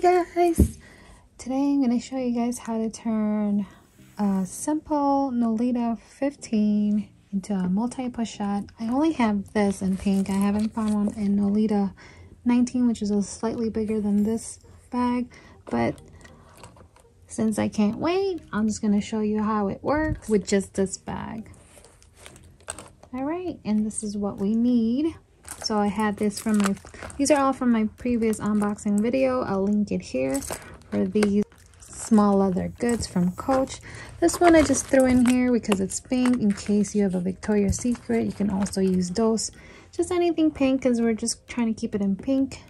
guys. Today i'm going to show you guys how to turn a simple nolita 15 into a multi-pochette i only have this in pink. I haven't found one in nolita 19 which is a slightly bigger than this bag. But since i can't wait i'm just going to show you how it works with just this bag. All right and this is what we need so i had this from my these are all from my previous unboxing video. I'll link it here for these small leather goods from coach. This one i just threw in here because it's pink in case you have a victoria's secret. You can also use those. Just anything pink because we're just trying to keep it in pink.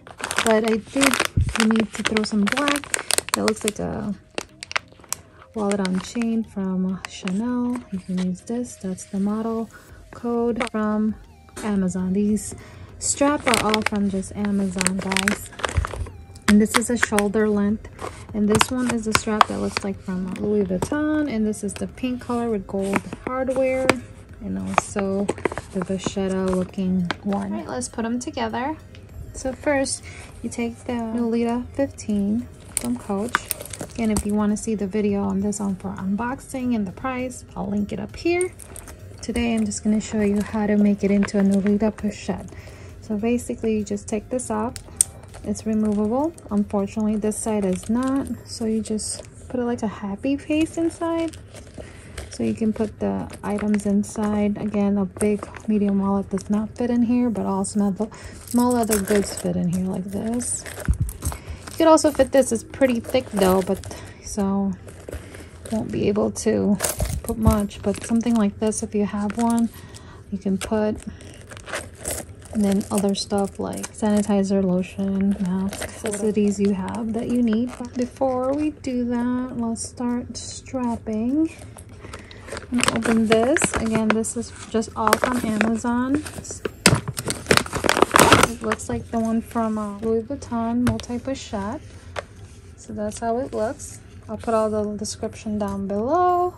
But i did need to throw some black. That looks like a wallet on chain from chanel. You can use this. That's the model code from amazon. These strap are all from just amazon guys. And this is a shoulder length. And this one is a strap that looks like from louis vuitton. And this is the pink color with gold hardware. And also the vachetta looking one. All right let's put them together. So first you take the nolita 15 from coach. And if you want to see the video on this one for unboxing and the price i'll link it up here. Today i'm just going to show you how to make it into a nolita pochette so basically you just take this off. It's removable. Unfortunately this side is not. So you just put it like a happy face inside. So you can put the items inside. Again a big medium wallet does not fit in here but all small, small other goods fit in here like this. You could also fit this. It's pretty thick though but so won't be able to put much. But something like this if you have one you can put and then other stuff like sanitizer lotion mask necessities you have that you need. But before we do that let's start strapping. Open this. Again this is just all from amazon. It looks like the one from uh, louis vuitton multi pochette so that's how it looks. I'll put all the description down below.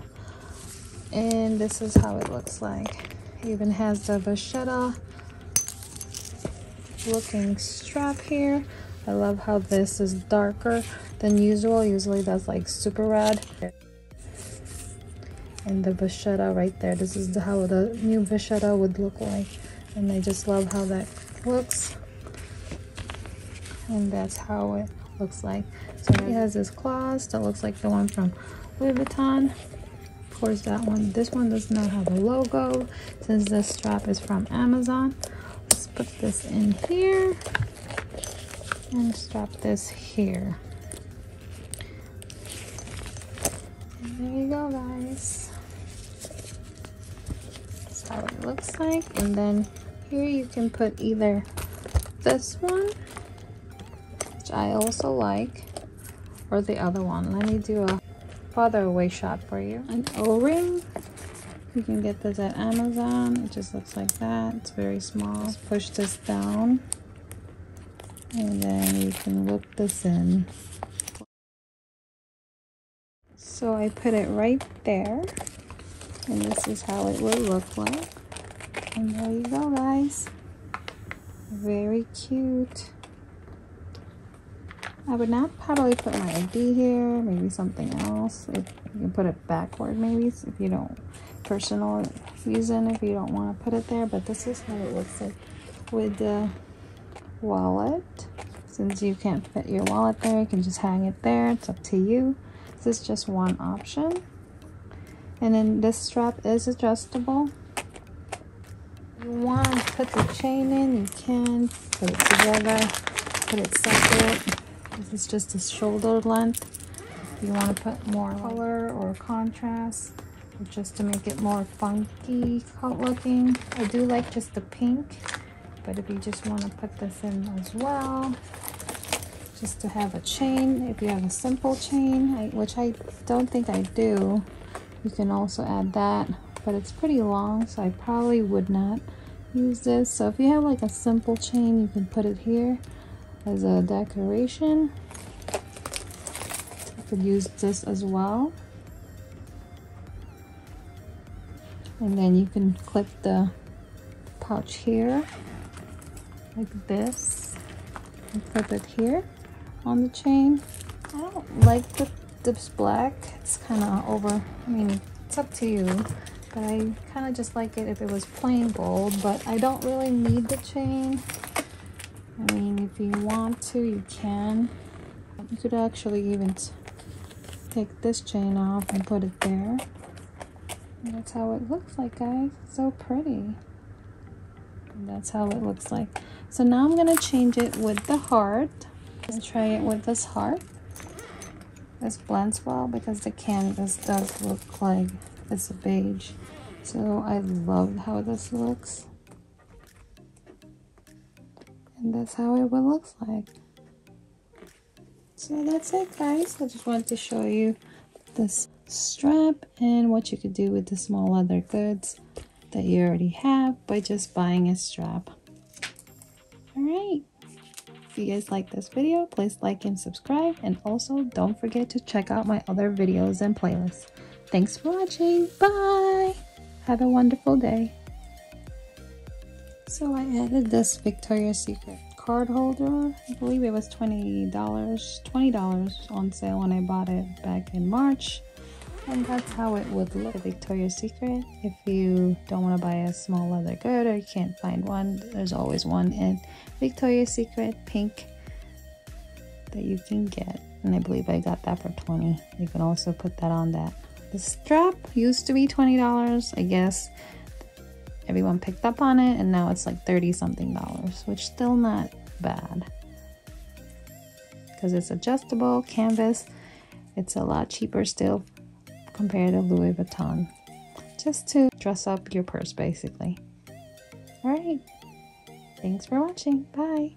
And this is how it looks like. It even has the vachetta looking strap here. I love how this is darker than usual. Usually that's like super red and the vachetta right there. This is how the new vachetta would look like. And i just love how that looks. And that's how it looks like. So it has this claws that looks like the one from louis vuitton. Of course that one this one does not have a logo since this strap is from amazon put this in here and strap this here. And there you go, guys. That's how it looks like. And then here you can put either this one, which I also like, or the other one. Let me do a farther away shot for you. An O-ring you can get this at Amazon. It just looks like that. It's very small. Just push this down. And then you can loop this in. So I put it right there. And this is how it will look like. And there you go, guys. Very cute. I would not probably put my ID here, maybe something else. If you can put it backward maybe if you don't personal reason if you don't want to put it there but this is how it looks like with the wallet. Since you can't fit your wallet there you can just hang it there. It's up to you. This is just one option. And then this strap is adjustable. You want to put the chain in you can put it together put it separate. This is just a shoulder length. If you want to put more color or contrast just to make it more funky looking. I do like just the pink, but if you just want to put this in as well, just to have a chain, if you have a simple chain, which I don't think I do, you can also add that, but it's pretty long, so I probably would not use this. So if you have like a simple chain, you can put it here as a decoration. You could use this as well. And then you can clip the pouch here like this and clip it here on the chain. I don't like the this black. It's kind of over. I mean, it's up to you. But I kind of just like it if it was plain gold. But I don't really need the chain. I mean, if you want to, you can. You could actually even take this chain off and put it there. That's how it looks like, guys. so pretty. That's how it looks like. So now I'm going to change it with the heart. And try it with this heart. This blends well because the canvas does look like it's a beige. So I love how this looks. And that's how it would look like. So that's it guys. I just wanted to show you this strap and what you could do with the small leather goods that you already have by just buying a strap. Alright. If you guys like this video, please like and subscribe. And also don't forget to check out my other videos and playlists. Thanks for watching. Bye. Have a wonderful day. So I added this Victoria's Secret card holder. I believe it was $20, $20 on sale when I bought it back in March. And that's how it would look Victoria's Secret. If you don't want to buy a small leather good or you can't find one, there's always one in Victoria's Secret pink that you can get. And I believe I got that for 20 You can also put that on that. The strap used to be $20, I guess everyone picked up on it and now it's like 30 something dollars which still not bad because it's adjustable canvas it's a lot cheaper still compared to Louis Vuitton. Just to dress up your purse basically. All right. Thanks for watching. Bye